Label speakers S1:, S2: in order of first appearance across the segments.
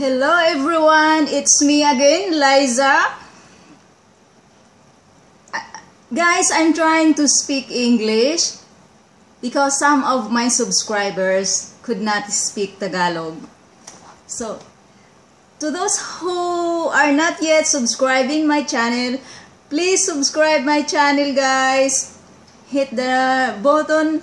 S1: Hello everyone, it's me again, Liza. Guys, I'm trying to speak English because some of my subscribers could not speak Tagalog. So, to those who are not yet subscribing my channel, please subscribe my channel guys. Hit the button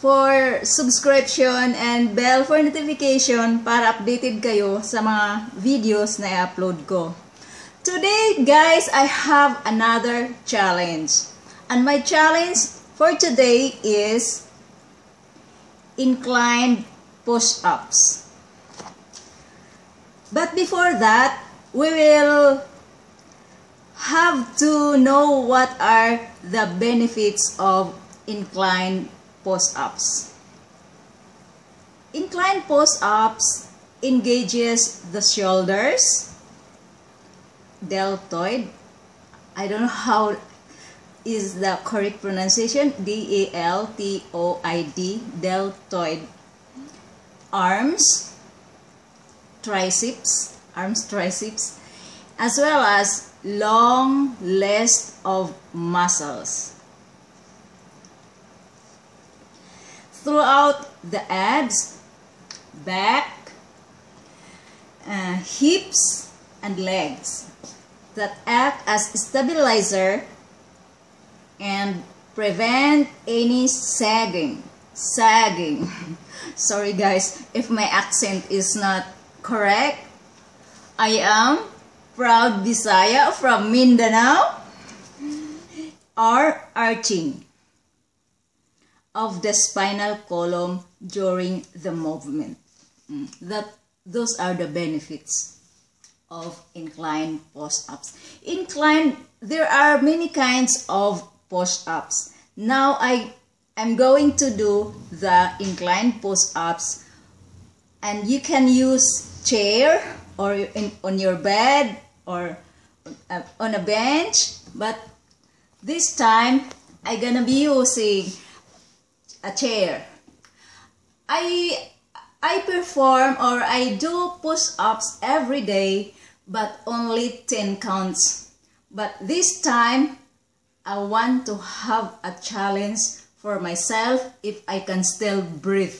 S1: for subscription and bell for notification para updated kayo sa mga videos na i-upload ko. Today, guys, I have another challenge. And my challenge for today is inclined push-ups. But before that, we will have to know what are the benefits of inclined push-ups. Inclined push-ups engages the shoulders, deltoid. I don't know how is the correct pronunciation. D-A-L-T-O-I-D, deltoid. Arms, triceps, arms, triceps, as well as long list of muscles. Throughout the abs, back, uh, hips, and legs that act as stabilizer and prevent any sagging. Sagging. Sorry guys if my accent is not correct. I am proud Bisaya from Mindanao or arching of the spinal column during the movement. Mm, That those are the benefits of inclined push-ups. Inclined, there are many kinds of push-ups. Now I am going to do the inclined push-ups and you can use chair or in, on your bed or uh, on a bench but this time I gonna be using a chair. I I perform or I do push-ups every day but only 10 counts. But this time I want to have a challenge for myself if I can still breathe.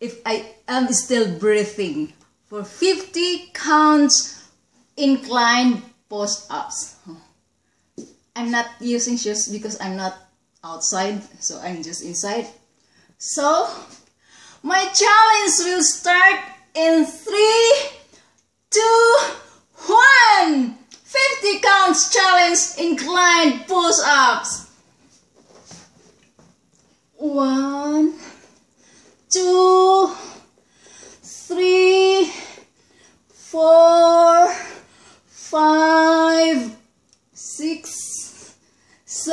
S1: If I am still breathing for 50 counts inclined push-ups. I'm not using shoes because I'm not outside so I'm just inside. So my challenge will start in three two one. 50 counts challenge inclined push-ups. One two three four five six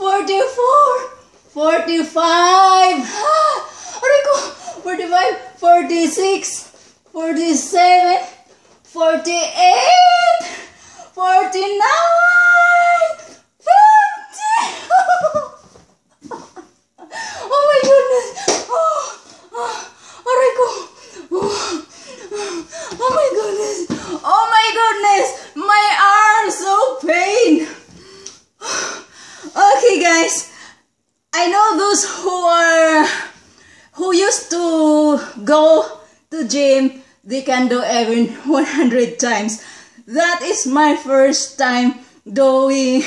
S1: 44, 45, ah, Rico, 45, 46, 47, 48, 49, 50. oh my goodness. Oh, oh, oh Rico. Oh. Oh my goodness! Oh my goodness! My arm so pain. Okay guys, I know those who are who used to go to gym, they can do even 100 times. That is my first time doing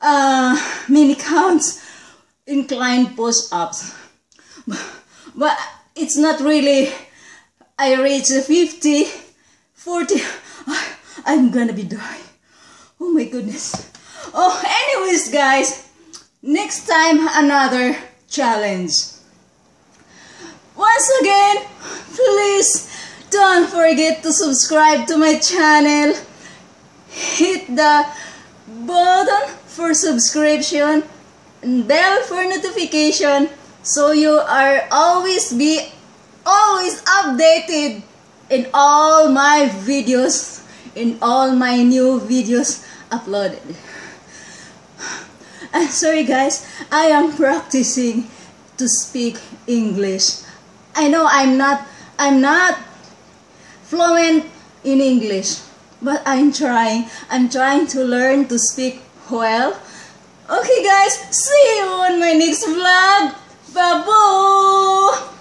S1: uh, mini counts inclined push-ups. But it's not really, I reached 50, 40, I'm gonna be dying. Oh my goodness. Oh, anyways guys, next time another challenge. Once again, please don't forget to subscribe to my channel. Hit the button for subscription and bell for notification so you are always be always updated in all my videos in all my new videos uploaded. I'm sorry guys, I am practicing to speak English. I know I'm not I'm not fluent in English, but I'm trying. I'm trying to learn to speak well. Okay guys, see you on my next vlog. Bye-bye!